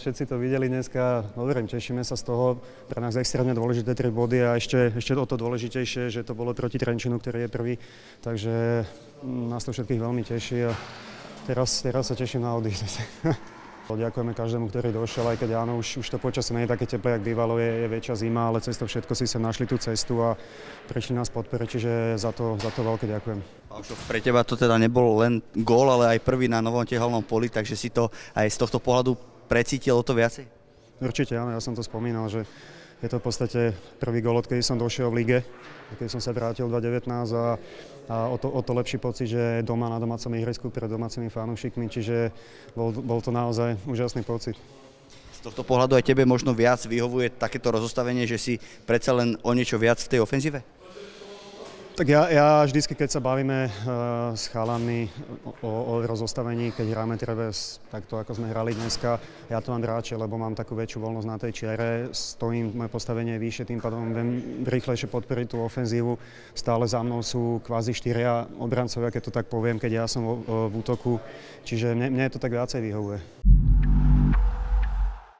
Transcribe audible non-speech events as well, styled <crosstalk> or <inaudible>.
Všetci to videli dneska, hovorím, tešíme sa z toho. Pre nás extrémne dôležité tri body a ešte, ešte o to dôležitejšie, že to bolo proti Trenčinu, ktorý je prvý. Takže nás to všetkých veľmi teší a teraz, teraz sa teším na oddych. <laughs> Ďakujeme každému, ktorý došiel, aj keď áno, už, už to počasie nie je také teplé, jak bývalo, je, je väčšia zima, ale cez to všetko si sa našli tú cestu a prišli nás podporiť, čiže za to, za to veľké ďakujem. Pre teba to teda nebol len gól, ale aj prvý na novom tehalnom poli, takže si to aj z tohto pohľadu precítilo to viacej? Určite áno, ja som to spomínal, že je to v podstate prvý gol, odkedy som došiel v lige, keď som sa vrátil 2019 a, a o, to, o to lepší pocit, že doma na domácom ihrisku pred domácimi fanúšikmi, čiže bol, bol to naozaj úžasný pocit. Z tohto pohľadu aj tebe možno viac vyhovuje takéto rozostavenie, že si predsa len o niečo viac v tej ofenzíve? Tak ja, ja vždycky, keď sa bavíme uh, s chalami o, o rozostavení, keď hráme treves takto, ako sme hrali dneska, ja to mám radšej, lebo mám takú väčšiu voľnosť na tej čiare, stojím, moje postavenie je vyššie, tým pádom viem rýchlejšie podporiť tú ofenzívu. Stále za mnou sú kvázi štyria obrancovia, keď to tak poviem, keď ja som v, v útoku, čiže mne, mne to tak viacej vyhovuje.